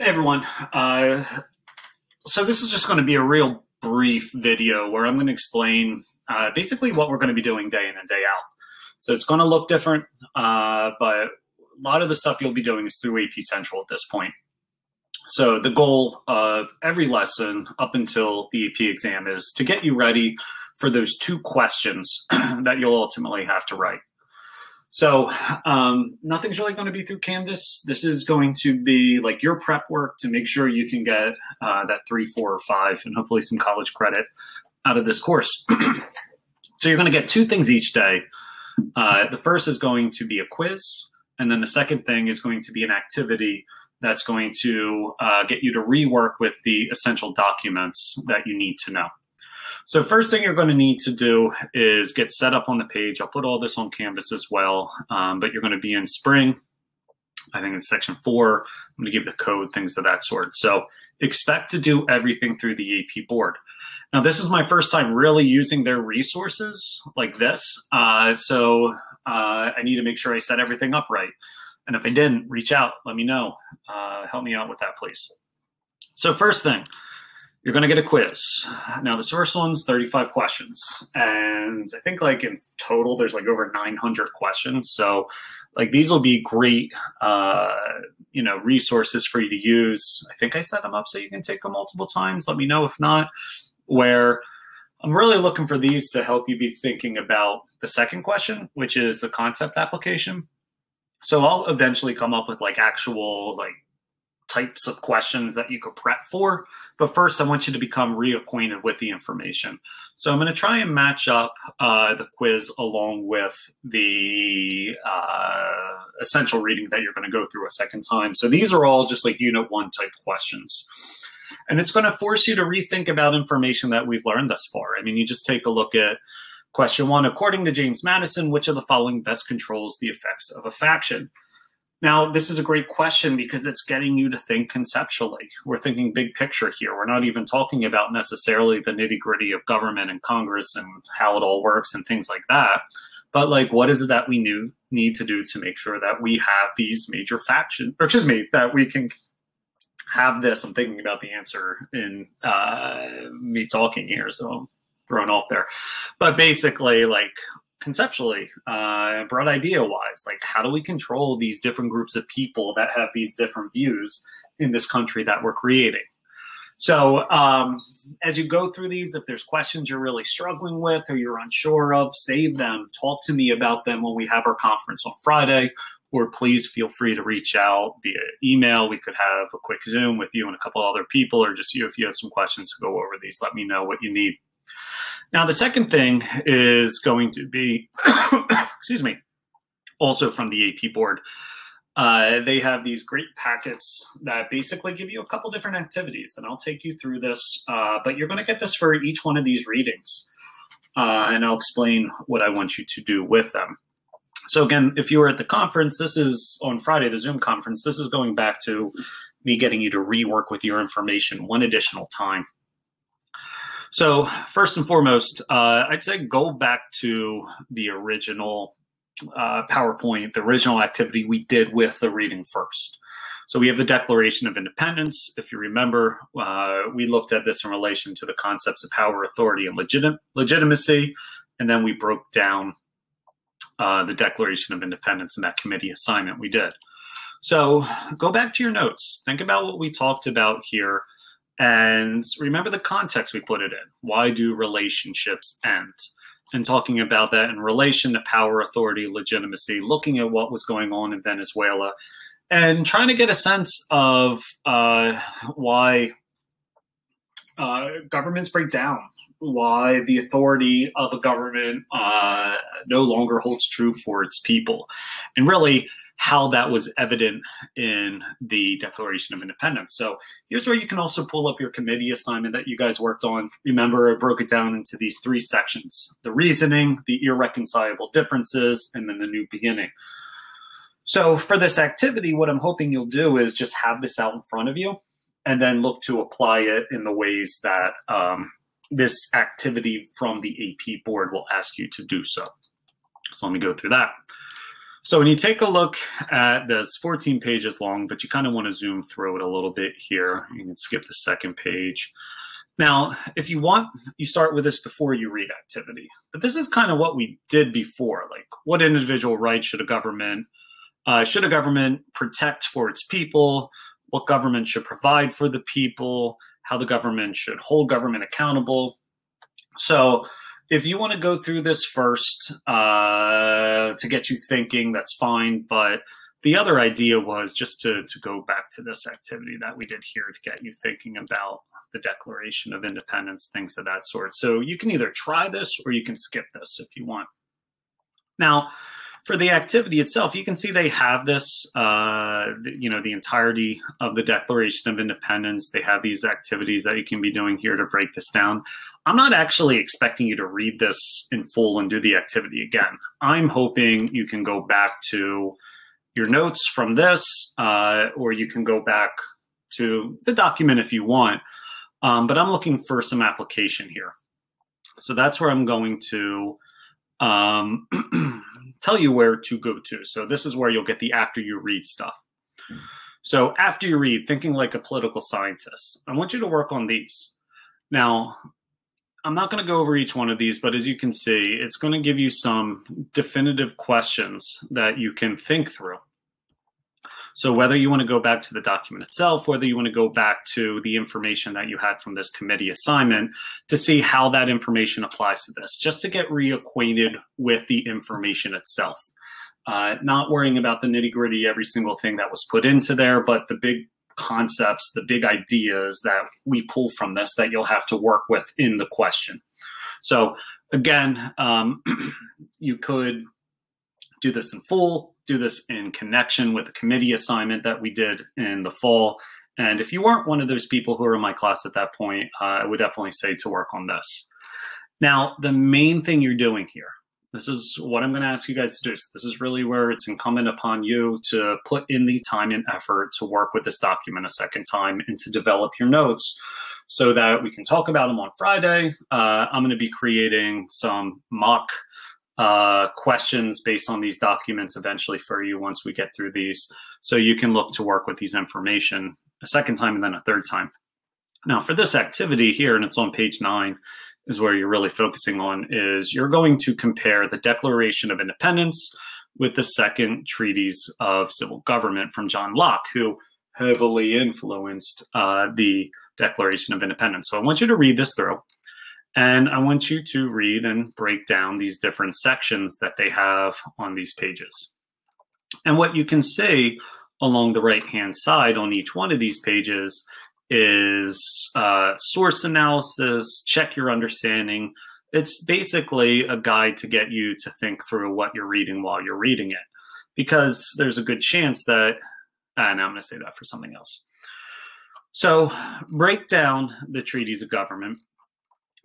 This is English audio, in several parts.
Hey everyone. Uh, so this is just going to be a real brief video where I'm going to explain uh, basically what we're going to be doing day in and day out. So it's going to look different, uh, but a lot of the stuff you'll be doing is through AP Central at this point. So the goal of every lesson up until the AP exam is to get you ready for those two questions that you'll ultimately have to write. So um, nothing's really going to be through Canvas. This is going to be like your prep work to make sure you can get uh, that three, four, or five, and hopefully some college credit out of this course. so you're going to get two things each day. Uh, the first is going to be a quiz, and then the second thing is going to be an activity that's going to uh, get you to rework with the essential documents that you need to know. So first thing you're going to need to do is get set up on the page. I'll put all this on Canvas as well, um, but you're going to be in Spring. I think it's section four. I'm going to give the code, things of that sort. So expect to do everything through the AP board. Now, this is my first time really using their resources like this. Uh, so uh, I need to make sure I set everything up right. And if I didn't, reach out, let me know. Uh, help me out with that, please. So first thing, you're going to get a quiz. Now, this first one's 35 questions. And I think, like, in total, there's like over 900 questions. So, like, these will be great, uh, you know, resources for you to use. I think I set them up so you can take them multiple times. Let me know if not. Where I'm really looking for these to help you be thinking about the second question, which is the concept application. So I'll eventually come up with like actual like types of questions that you could prep for. But first, I want you to become reacquainted with the information. So I'm going to try and match up uh, the quiz along with the uh, essential reading that you're going to go through a second time. So these are all just like unit one type questions. And it's going to force you to rethink about information that we've learned thus far. I mean, you just take a look at question one. According to James Madison, which of the following best controls the effects of a faction? Now, this is a great question because it's getting you to think conceptually. We're thinking big picture here. We're not even talking about necessarily the nitty gritty of government and Congress and how it all works and things like that. But like, what is it that we new, need to do to make sure that we have these major factions, or excuse me, that we can have this? I'm thinking about the answer in uh, me talking here, so I'm thrown off there. But basically, like, conceptually, uh, broad idea wise, like how do we control these different groups of people that have these different views in this country that we're creating? So, um, as you go through these, if there's questions you're really struggling with or you're unsure of, save them. Talk to me about them when we have our conference on Friday, or please feel free to reach out via email. We could have a quick Zoom with you and a couple other people, or just you if you have some questions to go over these. Let me know what you need. Now, the second thing is going to be, excuse me, also from the AP board. Uh, they have these great packets that basically give you a couple different activities, and I'll take you through this. Uh, but you're going to get this for each one of these readings, uh, and I'll explain what I want you to do with them. So again, if you were at the conference, this is on Friday, the Zoom conference. This is going back to me getting you to rework with your information one additional time. So first and foremost, uh, I'd say go back to the original uh, PowerPoint, the original activity we did with the reading first. So we have the Declaration of Independence. If you remember, uh, we looked at this in relation to the concepts of power, authority, and legit- legitimacy, and then we broke down uh, the Declaration of Independence in that committee assignment we did. So go back to your notes. Think about what we talked about here and remember the context we put it in. Why do relationships end? And talking about that in relation to power, authority, legitimacy, looking at what was going on in Venezuela, and trying to get a sense of uh, why uh, governments break down, why the authority of a government uh, no longer holds true for its people. And really, how that was evident in the Declaration of Independence. So here's where you can also pull up your committee assignment that you guys worked on. Remember, I broke it down into these three sections the reasoning, the irreconcilable differences, and then the new beginning. So for this activity, what I'm hoping you'll do is just have this out in front of you and then look to apply it in the ways that um, this activity from the AP board will ask you to do so. So let me go through that. So when you take a look at this, 14 pages long, but you kind of want to zoom through it a little bit here. You can skip the second page. Now, if you want, you start with this before you read activity. But this is kind of what we did before. Like, what individual rights should a government uh, should a government protect for its people? What government should provide for the people? How the government should hold government accountable? So, if you want to go through this first uh, to get you thinking, that's fine. But the other idea was just to, to go back to this activity that we did here to get you thinking about the Declaration of Independence, things of that sort. So you can either try this or you can skip this if you want. Now, for the activity itself, you can see they have this, uh, you know, the entirety of the Declaration of Independence. They have these activities that you can be doing here to break this down. I'm not actually expecting you to read this in full and do the activity again. I'm hoping you can go back to your notes from this, uh, or you can go back to the document if you want. Um, but I'm looking for some application here. So that's where I'm going to um, tell you where to go to. So this is where you'll get the after you read stuff. So after you read, thinking like a political scientist, I want you to work on these. Now, I'm not going to go over each one of these, but as you can see, it's going to give you some definitive questions that you can think through. So whether you want to go back to the document itself, whether you want to go back to the information that you had from this committee assignment to see how that information applies to this, just to get reacquainted with the information itself. Uh, not worrying about the nitty gritty, every single thing that was put into there, but the big concepts, the big ideas that we pull from this that you'll have to work with in the question. So again, um, you could do this in full, do this in connection with a committee assignment that we did in the fall. And if you weren't one of those people who are in my class at that point, uh, I would definitely say to work on this. Now, the main thing you're doing here, this is what I'm going to ask you guys to do. This is really where it's incumbent upon you to put in the time and effort to work with this document a second time and to develop your notes so that we can talk about them on Friday. Uh, I'm going to be creating some mock uh, questions based on these documents eventually for you once we get through these. So you can look to work with these information a second time and then a third time. Now, for this activity here, and it's on page nine, is where you're really focusing on, is you're going to compare the Declaration of Independence with the second treatise of civil government from John Locke, who heavily influenced uh, the Declaration of Independence. So I want you to read this through. And I want you to read and break down these different sections that they have on these pages. And what you can see along the right hand side on each one of these pages is uh, source analysis, check your understanding. It's basically a guide to get you to think through what you're reading while you're reading it, because there's a good chance that, and I'm going to say that for something else. So break down the treaties of government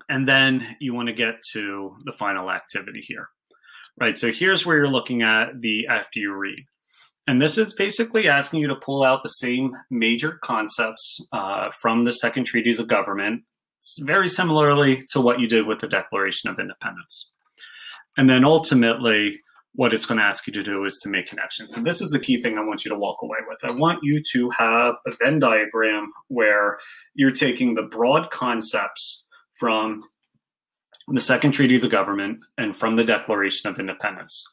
and then you want to get to the final activity here, right? So here's where you're looking at the after you read. And this is basically asking you to pull out the same major concepts uh, from the Second Treaties of Government, very similarly to what you did with the Declaration of Independence. And then ultimately, what it's going to ask you to do is to make connections. And this is the key thing I want you to walk away with. I want you to have a Venn diagram where you're taking the broad concepts from the Second Treaties of Government and from the Declaration of Independence.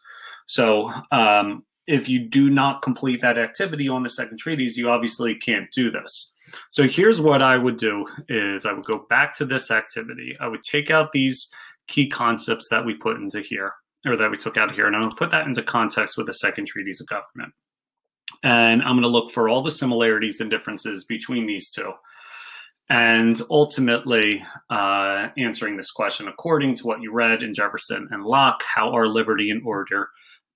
So, um, if you do not complete that activity on the Second Treaties, you obviously can't do this. So here's what I would do is I would go back to this activity. I would take out these key concepts that we put into here, or that we took out here, and I'm going to put that into context with the Second Treaties of Government. And I'm going to look for all the similarities and differences between these two and ultimately uh, answering this question according to what you read in Jefferson and Locke, how are liberty and order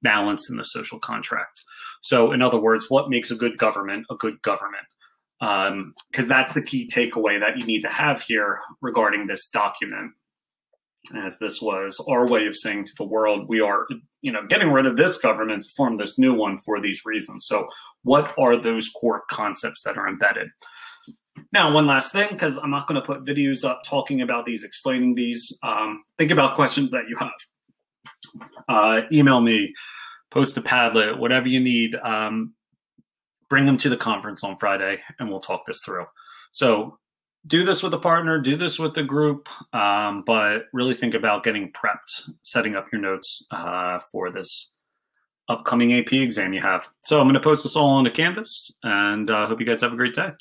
balanced in the social contract? So, in other words, what makes a good government a good government? Because um, that's the key takeaway that you need to have here regarding this document. As this was our way of saying to the world, we are, you know, getting rid of this government to form this new one for these reasons. So, what are those core concepts that are embedded? Now, one last thing, because I'm not going to put videos up talking about these, explaining these. Um, think about questions that you have. Uh, email me, post a Padlet, whatever you need. Um, bring them to the conference on Friday, and we'll talk this through. So do this with a partner, do this with the group, um, but really think about getting prepped, setting up your notes uh, for this upcoming AP exam you have. So I'm going to post this all on the Canvas, and I uh, hope you guys have a great day.